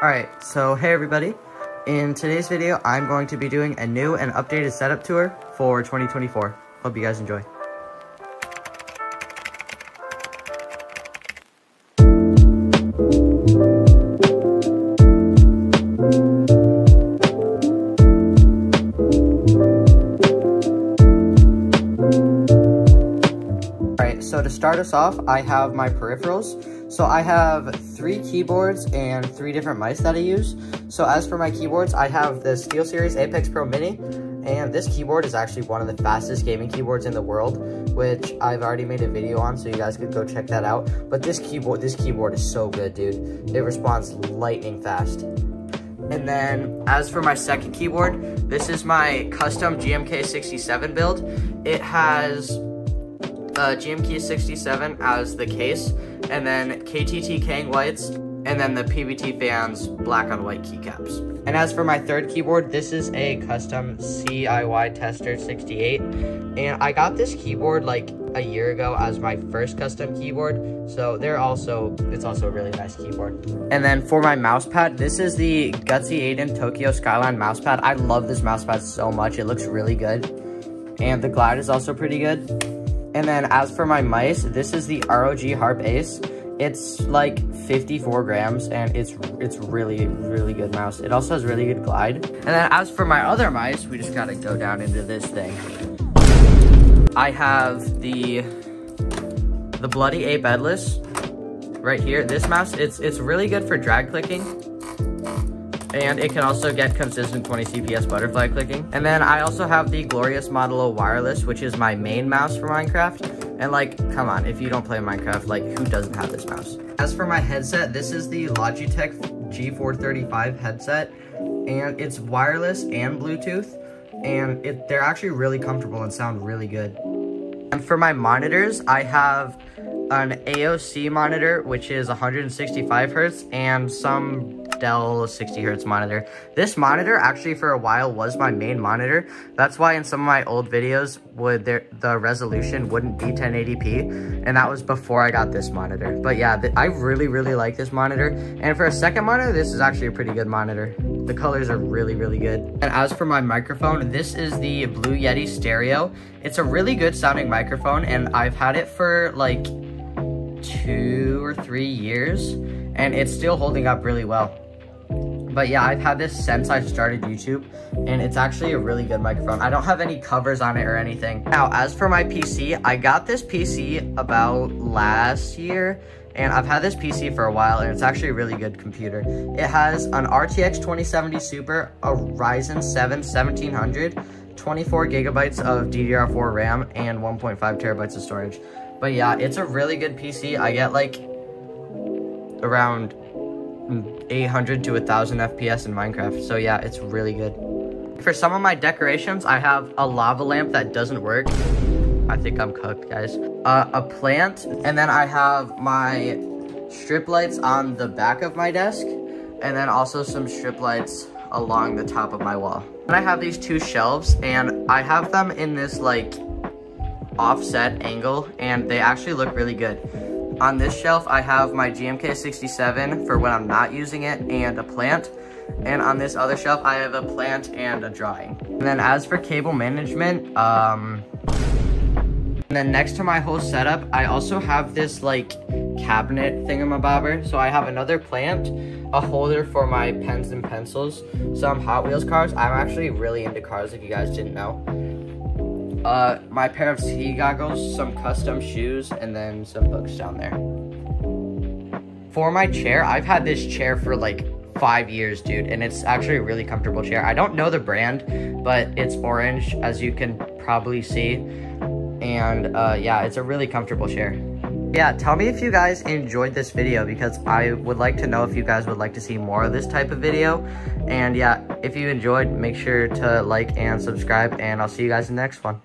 Alright, so hey everybody. In today's video, I'm going to be doing a new and updated setup tour for 2024. Hope you guys enjoy. Alright, so to start us off, I have my peripherals. So I have three keyboards and three different mice that I use. So as for my keyboards, I have the SteelSeries Apex Pro Mini, and this keyboard is actually one of the fastest gaming keyboards in the world, which I've already made a video on, so you guys could go check that out. But this keyboard, this keyboard is so good, dude. It responds lightning fast. And then as for my second keyboard, this is my custom GMK67 build. It has uh, GMK 67 as the case, and then KTT Kang lights, and then the PBT fans black on white keycaps. And as for my third keyboard, this is a custom CIY Tester 68, and I got this keyboard like a year ago as my first custom keyboard, so they're also, it's also a really nice keyboard. And then for my mousepad, this is the Gutzy Aiden Tokyo Skyline mousepad. I love this mousepad so much, it looks really good. And the glide is also pretty good. And then as for my mice, this is the ROG Harpe Ace. It's like 54 grams and it's it's really, really good mouse. It also has really good glide. And then as for my other mice, we just gotta go down into this thing. I have the the Bloody A Bedless right here. This mouse, it's it's really good for drag clicking and it can also get consistent 20 CPS butterfly clicking. And then I also have the Glorious Model Wireless, which is my main mouse for Minecraft. And like, come on, if you don't play Minecraft, like who doesn't have this mouse? As for my headset, this is the Logitech G435 headset, and it's wireless and Bluetooth, and it, they're actually really comfortable and sound really good. And for my monitors, I have an AOC monitor, which is 165 hertz, and some Dell 60 hertz monitor. This monitor actually for a while was my main monitor. That's why in some of my old videos would there, the resolution wouldn't be 1080p and that was before I got this monitor. But yeah, I really, really like this monitor. And for a second monitor, this is actually a pretty good monitor. The colors are really, really good. And as for my microphone, this is the Blue Yeti Stereo. It's a really good sounding microphone and I've had it for like two or three years and it's still holding up really well. But yeah, I've had this since I started YouTube, and it's actually a really good microphone. I don't have any covers on it or anything. Now, as for my PC, I got this PC about last year, and I've had this PC for a while, and it's actually a really good computer. It has an RTX 2070 Super, a Ryzen 7 1700, 24 gigabytes of DDR4 RAM, and 1.5 terabytes of storage. But yeah, it's a really good PC. I get like around 800 to 1000 FPS in Minecraft. So yeah, it's really good. For some of my decorations, I have a lava lamp that doesn't work. I think I'm cooked, guys. Uh, a plant, and then I have my strip lights on the back of my desk, and then also some strip lights along the top of my wall. And I have these two shelves, and I have them in this like offset angle, and they actually look really good. On this shelf, I have my GMK67 for when I'm not using it and a plant. And on this other shelf, I have a plant and a drawing. And then as for cable management, um, and then next to my whole setup, I also have this like cabinet thingamabobber. So I have another plant, a holder for my pens and pencils, some Hot Wheels cars. I'm actually really into cars if you guys didn't know. Uh, my pair of ski goggles, some custom shoes, and then some books down there. For my chair, I've had this chair for like five years, dude, and it's actually a really comfortable chair. I don't know the brand, but it's orange, as you can probably see. And uh, yeah, it's a really comfortable chair. Yeah, tell me if you guys enjoyed this video because I would like to know if you guys would like to see more of this type of video. And yeah, if you enjoyed, make sure to like and subscribe, and I'll see you guys in the next one.